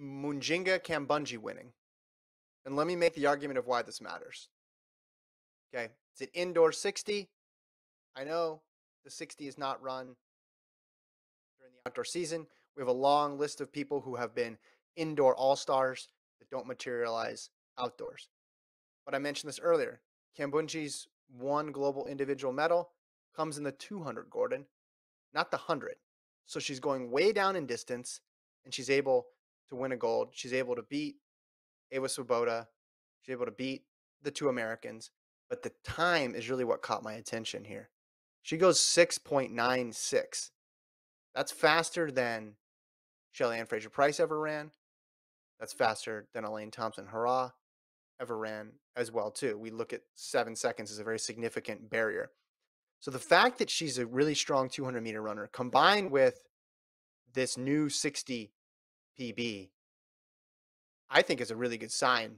Mujinga Kambundji winning. And let me make the argument of why this matters. Okay, it's an indoor 60. I know the 60 is not run during the outdoor season. We have a long list of people who have been indoor all stars that don't materialize outdoors. But I mentioned this earlier. Kambundji's one global individual medal comes in the 200, Gordon, not the 100. So she's going way down in distance and she's able to win a gold. She's able to beat Ewa Swoboda. She's able to beat the two Americans. But the time is really what caught my attention here. She goes 6.96. That's faster than Shelly-Ann Fraser Pryce ever ran. That's faster than Elaine Thompson Herah ever ran as well too. We look at seven seconds as a very significant barrier. So the fact that she's a really strong 200 meter runner combined with this new 60 PB, I think is a really good sign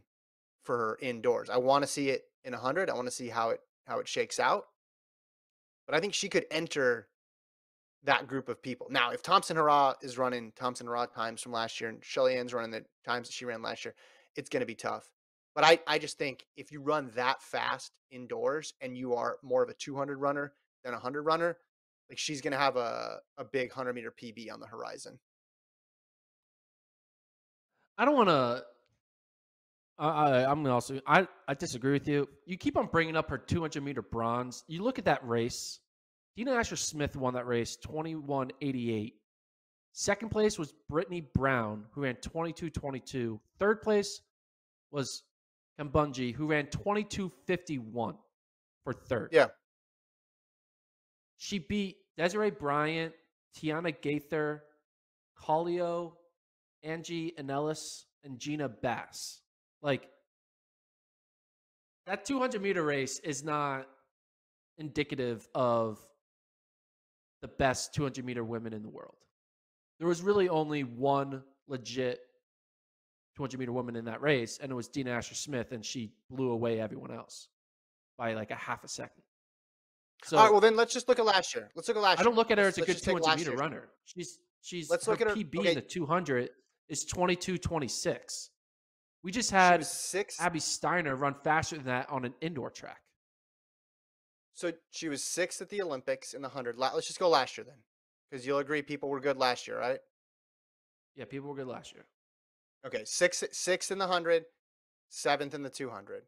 for her indoors. I want to see it in 100. I want to see how it how it shakes out. But I think she could enter that group of people. Now, if Thompson-Herah is running Thompson-Herah times from last year and Shelly-Ann's running the times that she ran last year, it's going to be tough. But I, I just think if you run that fast indoors and you are more of a 200 runner than a 100 runner, like she's going to have a, a big 100 meter PB on the horizon. I don't want to. I, I'm also. I, I disagree with you. You keep on bringing up her 200 meter bronze. You look at that race. Dina Asher Smith won that race 21.88. Second place was Brittany Brown, who ran 22.22. Third place was Kambundji, who ran 22.51 for third. Yeah. She beat Dezerea Bryant, Tynia Gaither, Collio, Angie Annelus, and Gina Bass. Like, that 200 meter race is not indicative of the best 200 meter women in the world. There was really only one legit 200 meter woman in that race, and it was Dina Asher Smith, and she blew away everyone else by like a half a second. So, all right, well then let's just look at last year. Let's look at last. I don't look at her let's, as a good 200 meter runner. She's she's let's look at her PB okay. in the 200 is 22.26. We just had six. Abby Steiner run faster than that on an indoor track. So she was sixth at the Olympics in the hundred. Let's just go last year then, because you'll agree people were good last year, right? Yeah, people were good last year. Okay, six sixth in the hundred, seventh in the two hundred,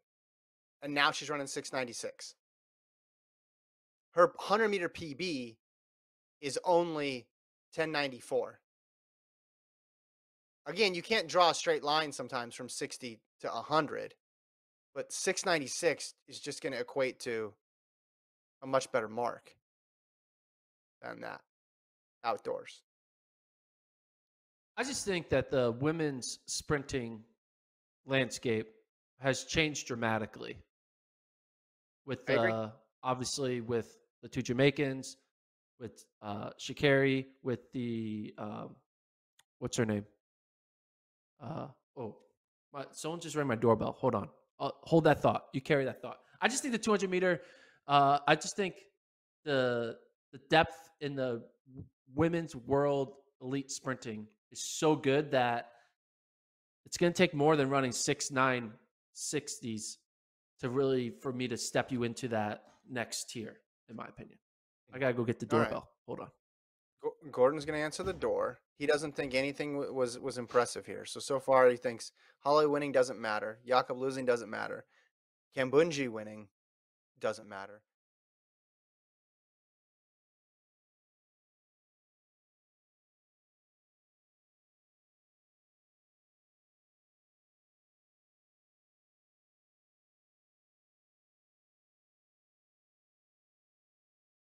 and now she's running six ninety six. Her hundred meter PB is only ten ninety four. Again, you can't draw a straight line sometimes from sixty to hundred, but six ninety six is just going to equate to a much better mark than that outdoors. I just think that the women's sprinting landscape has changed dramatically. With uh, obviously with the two Jamaicans, with uh, Sha'Carri, with the um, what's her name? Uh, oh, my, someone just rang my doorbell. Hold on, I'll, hold that thought. You carry that thought. I just think the 200 meter. Uh, I just think the the depth in the women's world elite sprinting is so good that it's going to take more than running six nine sixties to really for me to step you into that next tier. In my opinion, I gotta go get the doorbell. Right. Hold on. Gordon's going to answer the door. He doesn't think anything was was impressive here. So so far he thinks Holly winning doesn't matter. Jakob losing doesn't matter. Kambundji winning doesn't matter.